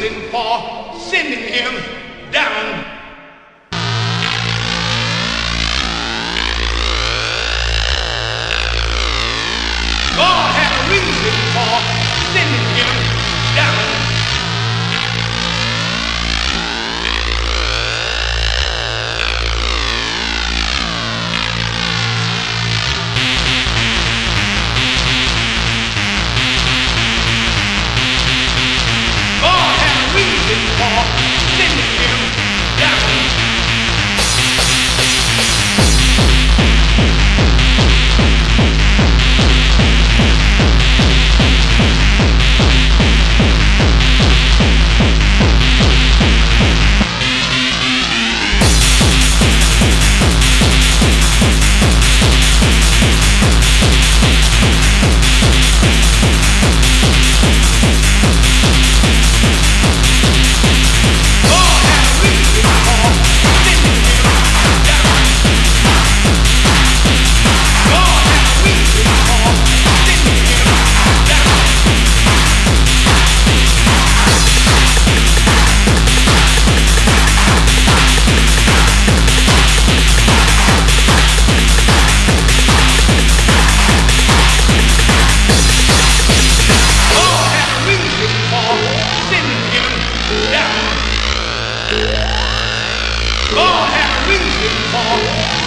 reason for sending him down. Yeah.